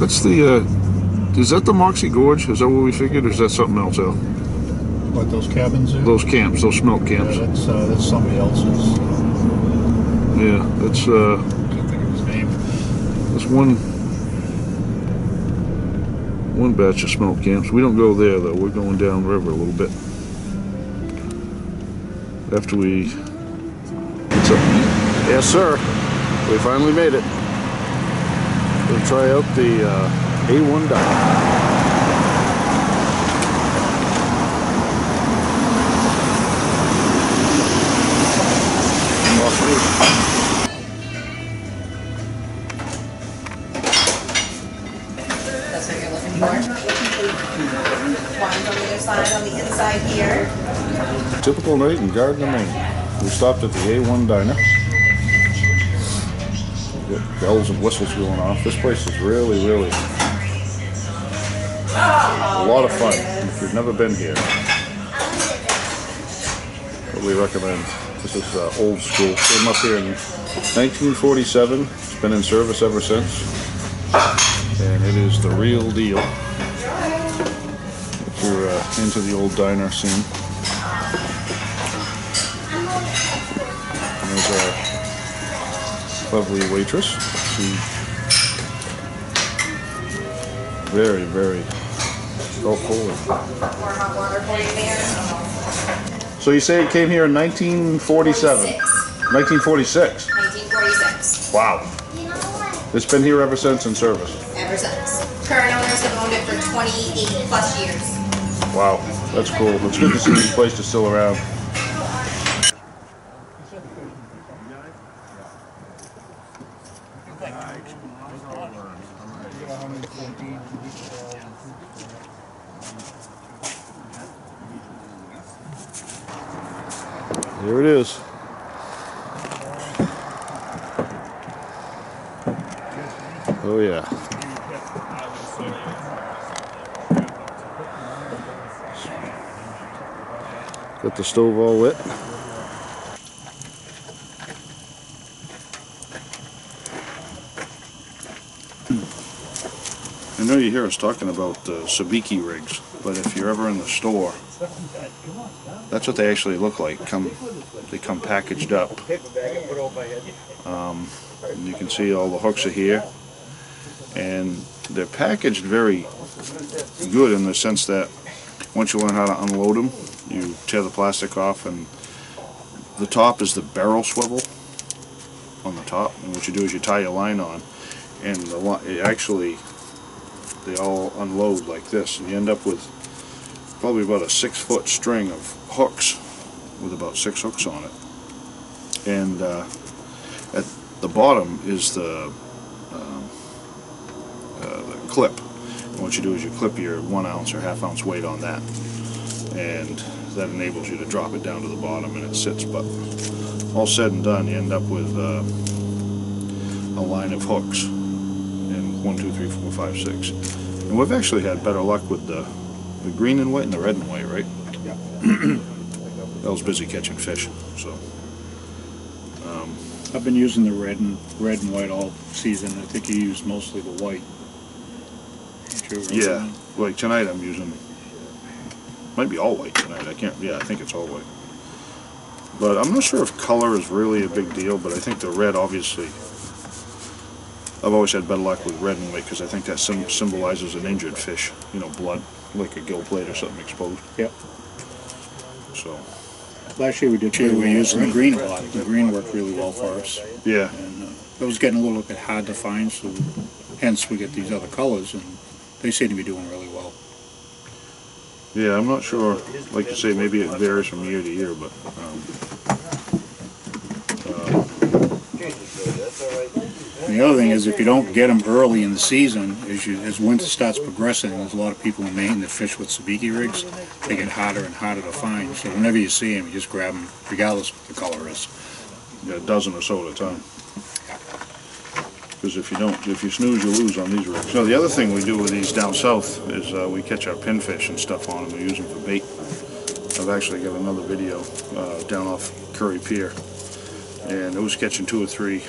That's the, uh, is that the Moxie Gorge? Is that what we figured, or is that something else, Al? What, those cabins there? Those camps, those smelt camps. Yeah, that's, uh, that's somebody else's. Yeah, that's, uh, Can't think of his name. that's one, one batch of smelt camps. We don't go there, though. We're going downriver a little bit. After we, what's up? Yes, sir. We finally made it. We'll try out the, uh, A1 dive. That's what you're looking for. One on the other side, on the inside here. Typical night in Gardiner, Maine. We stopped at the A1 Diner. Bells and whistles going off. This place is really, really a lot of fun. If you've never been here, totally recommend. This is uh, old school. Came up here in 1947. It's been in service ever since, and it is the real deal. If you're uh, into the old diner scene. And There's our lovely waitress. She very, very helpful. More hot water for you there. So you say it came here in 1947? 1946. 1946. Wow. It's been here ever since in service. Ever since. Current owners have owned it for 28 plus years. Wow, that's cool. It's good to see this place is still around. Here it is. Oh yeah. Got the stove all lit. Know you hear us talking about uh, sabiki rigs, but if you're ever in the store, that's what they actually look like. Come, they come packaged up. Um, you can see all the hooks are here, and they're packaged very good in the sense that once you learn how to unload them, you tear the plastic off, and the top is the barrel swivel on the top. And what you do is you tie your line on, and the it actually they all unload like this, and you end up with probably about a six foot string of hooks with about six hooks on it. And uh, at the bottom is the, um, uh, the clip. And what you do is you clip your one ounce or half ounce weight on that, and that enables you to drop it down to the bottom and it sits. But all said and done, you end up with uh, a line of hooks one, two, three, four, five, six. And we've actually had better luck with the the green and white and the red and white, right? I was busy catching fish, so. Um, I've been using the red and, red and white all season. I think you use mostly the white. Yeah, like tonight I'm using, might be all white tonight, I can't, yeah, I think it's all white. But I'm not sure if color is really a big deal, but I think the red obviously, I've always had better luck with red and white because I think that sym symbolizes an injured fish, you know, blood, like a gill plate or something exposed, Yep. so, Last year we did, we were using the green a lot. The green worked really well for us. yeah. And uh, it was getting a little bit hard to find, so hence we get these other colors and they seem to be doing really well. Yeah, I'm not sure, like you say, maybe it varies from year to year, but, um, And the other thing is if you don't get them early in the season, as you, as winter starts progressing, there's a lot of people in Maine that fish with sabiki rigs. They get harder and harder to find. So whenever you see them, you just grab them, regardless what the color is. yeah, a dozen or so at a time. Because if you don't, if you snooze, you lose on these rigs. So the other thing we do with these down south is uh, we catch our pinfish and stuff on them. We use them for bait. I've actually got another video uh, down off Curry Pier, and it was catching two or three,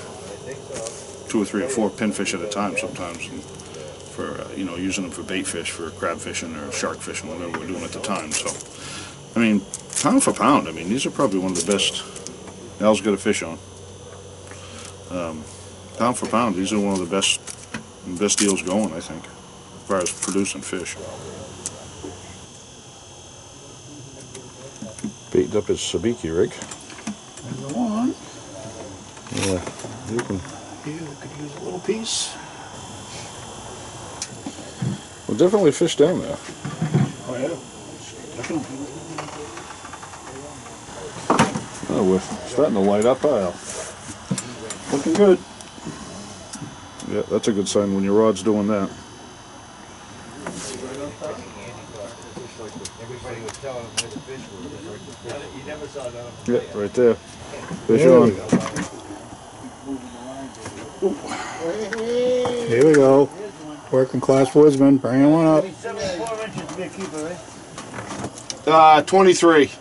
two or three or four pinfish at a time sometimes. And for, uh, you know, using them for bait fish, for crab fishing or shark fishing, whatever we're doing at the time, so. I mean, pound for pound, I mean, these are probably one of the best Al's got a fish on. Um, pound for pound, these are one of the best, best deals going, I think, as far as producing fish. Baited up his sabiki rig. Go on. Yeah, you can. Here, we could use a little piece. Well, definitely fish down there. Oh, yeah. Definitely. Oh, we're starting to light up, Al. Looking good. Yeah, that's a good sign when your rod's doing that. Everybody was telling him where the fish were. You never saw that. Yeah, right there. Fish There on. Here we go. Working class woodsman, bringing one up. Seventy-four inches, big keeper, right? Uh, 23.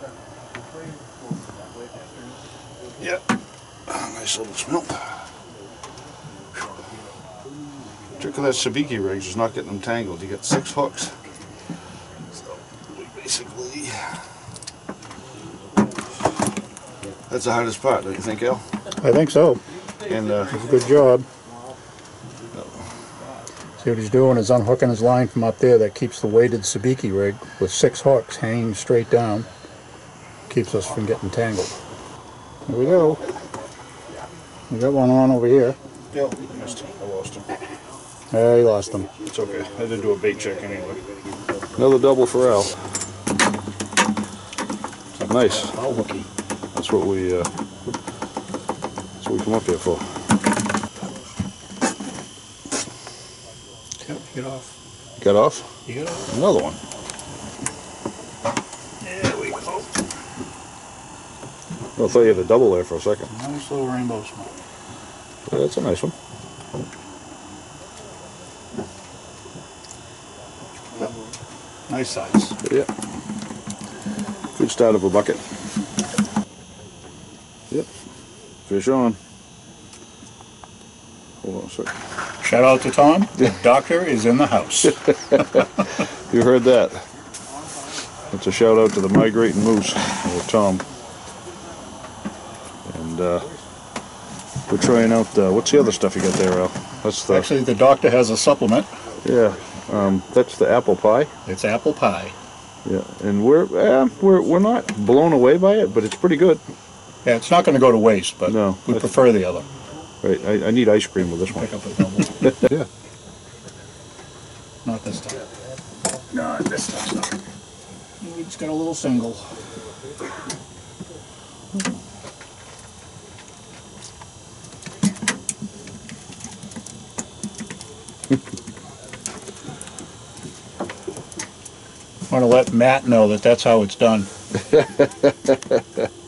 Yep. Nice little smelt. Trick of that sabiki rigs is not getting them tangled. You get six hooks. So we basically. That's the hardest part, don't you think, Al? I think so. And uh, It's a good job. See what he's doing is unhooking his line from up there that keeps the weighted sabiki rig with six hooks hanging straight down. Keeps us from getting tangled. Here we go. We got one on over here. yeah, missed him. I lost him. There, he lost him. It's okay. I did do a bait check anyway. Another double for Al. Nice. All hooky. That's what we, uh, that's what we come up here for. Yep, get off. Get off? You get off. Another one. There we go. I thought you had a double there for a second. Nice little rainbow smelt. Yeah, that's a nice one. Nice size. Yeah. Good start of a bucket. Yep. Fish on. Hold on a sec. Shout out to Tom. The doctor is in the house. You heard that. It's a shout out to the migrating moose, or Tom. And uh, we're trying out, uh, what's the other stuff you got there, Al? That's the, Actually, the doctor has a supplement. yeah, um, that's the apple pie. It's apple pie. Yeah, and we're, eh, we're, we're not blown away by it, but it's pretty good. Yeah, it's not going to go to waste, but No, we prefer the other. Right, I, I need ice cream with this one. Pick up a double. Yeah. Not this time. Not this time. We just got a little single. Want to let Matt know that that's how it's done.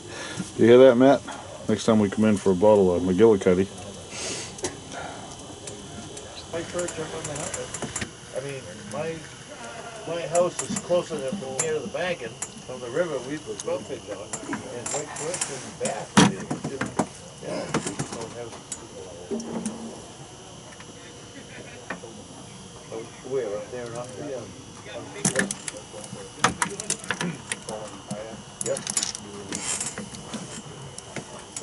You hear that, Matt? Next time we come in for a bottle of McGillicuddy. My church. I mean, my, my house is closer than from to the bank from the river, we put goldfish on. And my church in back, yeah, don't have. Where, up there up there? Uh, yep.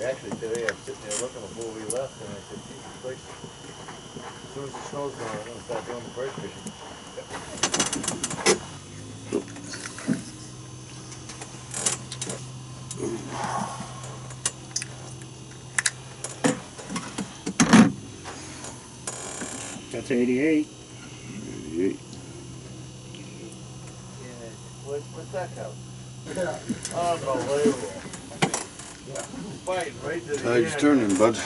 Actually, today I'm sitting there looking before we left and I said, Jesus Christ, as soon as the snow's gone, I'm gonna start doing the bird fishing. That's 88. 88. Yeah, what, what's that count? Unbelievable. Fighting right to the turning, bud.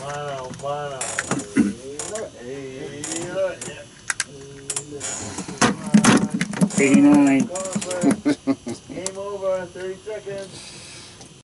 Mano, mano. 89. Game over in thirty seconds.